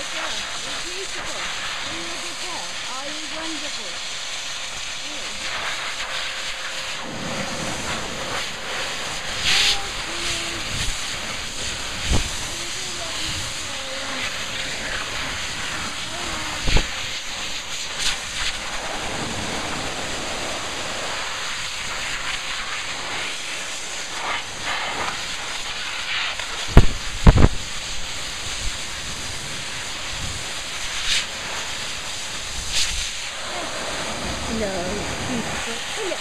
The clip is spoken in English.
You're beautiful. You're girl. Are you wonderful? So, yeah,